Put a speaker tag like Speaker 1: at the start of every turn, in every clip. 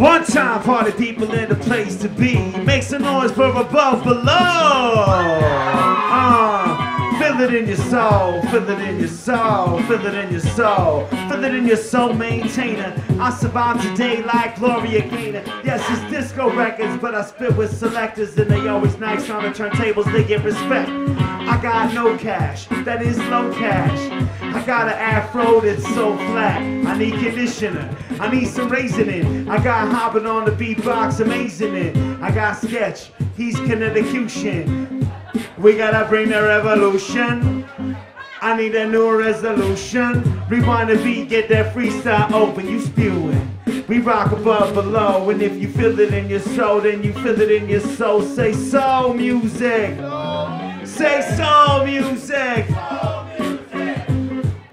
Speaker 1: One time the people in the place to be. Make some noise for above, below. Uh, feel it in your soul, feel it in your soul, feel it in your soul, feel it in your soul, maintainer. I survive today like Gloria Gaynor. Yes, it's disco records, but I spit with selectors and they always nice on the turntables, they get respect. I got no cash, that is low cash. I got an afro that's so flat. I need conditioner. I need some raisin in. I got Hobbit on the beatbox, amazing it. I got sketch. He's Connecticut. We gotta bring the revolution. I need a new resolution. Rewind the beat, get that freestyle open. You spewing. We rock above below, and if you feel it in your soul, then you feel it in your soul. Say soul music. Say soul music.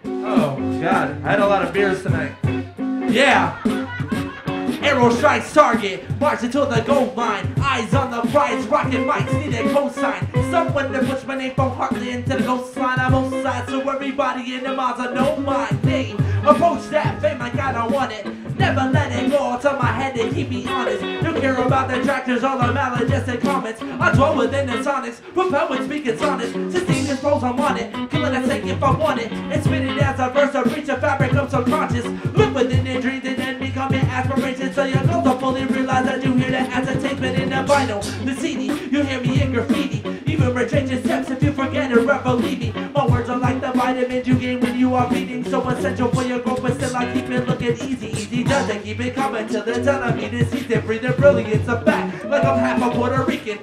Speaker 2: Oh, God. I had a lot of beers tonight. Yeah. Arrow strikes target, marching to the goal line. Eyes on the prize, rocket mics, need a cosign. Someone to push my name from Hartley into the ghost line on both sides, so everybody in the Mazda know my name. Approach that fame I don't want it. Never let it go to my head and keep me honest. Don't care about the tractors or the maladjusted comments. I dwell within the sonics, propel when speaking sonnets. Sustained flows I'm on it, killing a sake if I want it. And spit it as a verse, a reach a fabric of subconscious. So your goals don't fully realize that you hear that as in the vinyl. The CD, you hear me in graffiti. Even retracing steps if you forget it, rap believe me. My words are like the vitamins you gain when you are feeding. So essential for your growth, but still I keep it looking easy. Easy does it, keep it coming till they're telling me this easy. Breathing brilliance of back, like I'm half a Puerto Rican.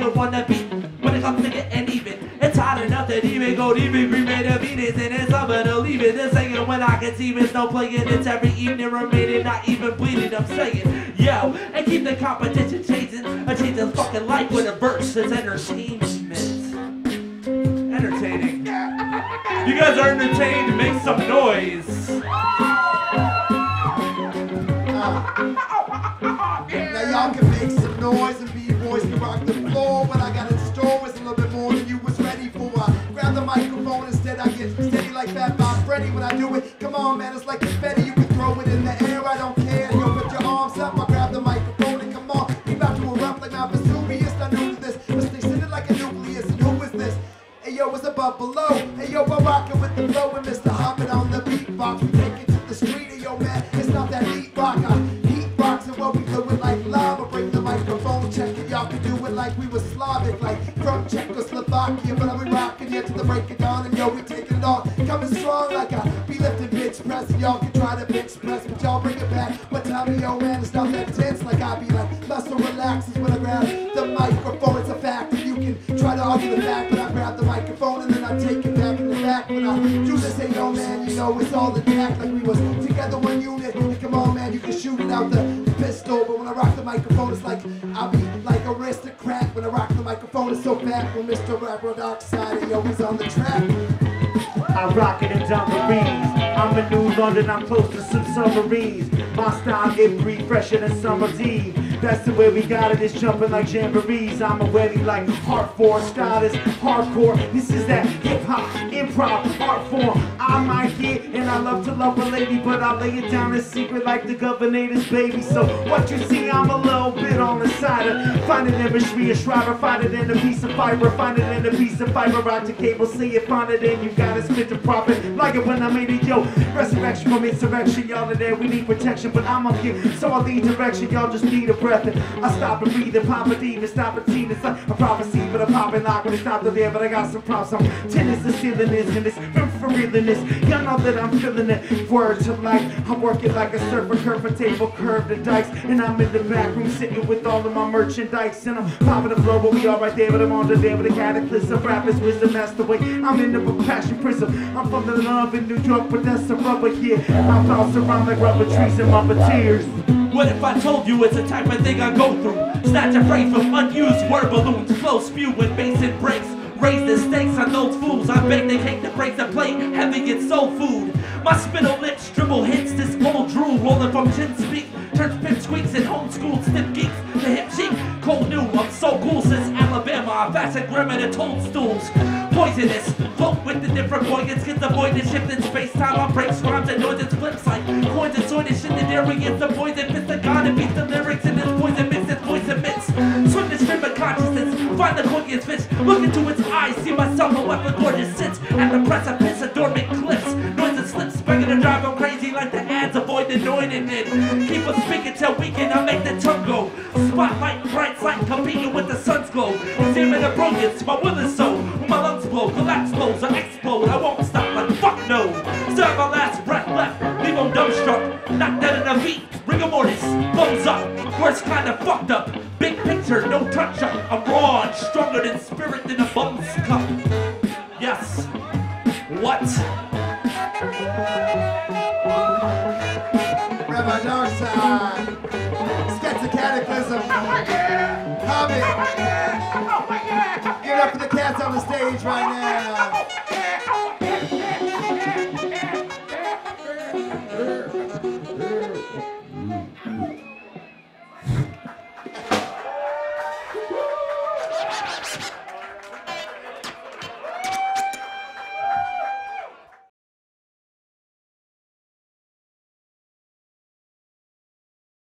Speaker 2: The one that beat when it comes to getting even. It's hot enough that even go even cremate a Venus and it's something to it. This ain't when I can see it's no playing. It's every evening remaining, not even bleeding. I'm saying, yo, and keep the competition chasing. I change the fucking life with a verse. It's entertainment. Entertaining. You guys are entertained, make some noise.
Speaker 3: Now y'all can make some noise and be boys can rock the floor. What I got in store is a little bit more than you was ready for. I grab the microphone instead, I get steady like Fat When I do it. Come on, man, it's like confetti. You can throw it in the air, I don't care. Yo, put your arms up, I grab the microphone and come on. We about to erupt like Mount Vesuvius. I knew this, they send it like a nucleus. And who is this? Hey yo, it's above below. Hey yo, I'm rocking with the flow and Mr. Hobbit on the beatbox. We take it to the street, hey yo, man, it's not that heat rock. I heat rocks and what we do it like lava. Break the microphone, check it, y'all can do it like we was Slavic, like from Czechoslovakia. But I'm rocking here to the break of dawn, and yo, we taking on. Coming strong like I be lifting bitch press, y'all can try to bitch press, but y'all bring it back. But tell me, yo, man, it's not that tense, like I be like muscle relaxes when I grab the microphone. It's a fact, you can try to argue the fact, but I grab the microphone and then I take it back in the back. When I do this, hey, yo, man, you know it's all intact, like we was together one unit. And come on, man, you can shoot it out the pistol, but when I rock the microphone, it's like I'll be like aristocrat. When I rock the microphone, it's so fat. When Mr. Rabbi Darkside, yo, he's on the track.
Speaker 1: I rock it in dungarees. I'm in New London, I'm close to some submarines. My style get breathe fresher than summer's eve. That's the way we got it, it's jumping like jamborees. I'm a ready like hardcore, style is hardcore. This is that hip hop, improv, art form. I might and I love to love a lady, but I lay it down in secret like the governor's baby. So what you see, I'm a little bit on the side of find it in mystery, a shriver, find it in a piece of fiber, find it in a piece of fiber, route to cable, see it, find it in, you gotta spit the profit. Like it when I made it, yo. Resurrection from insurrection, y'all are there, we need protection, but I'm up here, so I lead direction, y'all just need a breath. And I stop and breathe and pop a demon, stop a teen, it's like a prophecy, but I'm popping lock when it's not there, but I got some props. I'm tennis to stealing this, and it's for, for this. Y'all know that I'm feeling it. Word to life, I'm working like a surfer, curve a table, curve the dikes, and I'm in the back room sitting with all of my merchandise, and I'm popping the flow, but we all right there, but I'm on the there with a cataclysm, rappers, wisdom, that's the way. I'm in the passion prism. I'm from the love in New York, but that's the rubber here. My thoughts around like rubber trees and puppeteers.
Speaker 2: What if I told you it's the type of thing I go through? Snatch a break from unused word balloons, flow spew with bass and breaks. Raise the stakes on those fools. I beg they hate to break the plate. Heavy in soul food. My spittle lips dribble hits this old drool rolling from chin speak. Turns pip squeaks and homeschooled stiff geeks. The hip cheek, cold new. I'm so cool. primitive toadstools. Poisonous, float with the different points, get the void and shift in space time. I break rhymes and noises, flips like coins and sword and shit. The dairy is the poison, fist the god and beats the lyrics mix, this poison find the corniest fish, look into its eyes, see myself a weapon gorgeous sits at the precipice of dormant cliffs. Noises slips, bringing to drive them crazy like the ads avoid the anointing it. Keep us speaking till we can I make the tongue go. Spotlight, bright light, competing with the sun's glow. Examine the brilliance, my will is so. When my lungs blow, collapse blows, What?
Speaker 3: Rabbi Darkside. Sketch tha Cataclysm. Hobbit. Give it up for the cats on the stage right now.